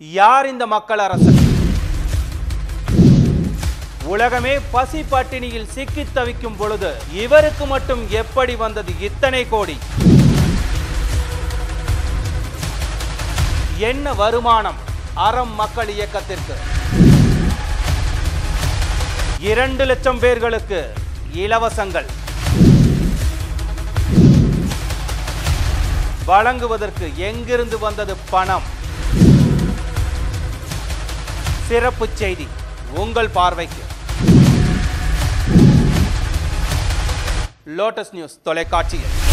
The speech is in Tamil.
யார் இந்த மக்கள் அரசன் உலகமே பசி பட்டினியில் சிக்கி தவிக்கும் பொழுது இவருக்கு மட்டும் எப்படி வந்தது இத்தனை கோடி? என்ன வருமானம் அறம் மக்கள் இயக்கத்திற்கு? இரண்டு லட்சம் பேர்களுக்கு இலவசங்கள். வழங்குவதற்கு எங்கிருந்து வந்தது பணம்? சிறப்பு செய்தி. உங்கள் பார்வைக்கு. லோட்டஸ் நியூஸ் தொலைக்காட்சியில்.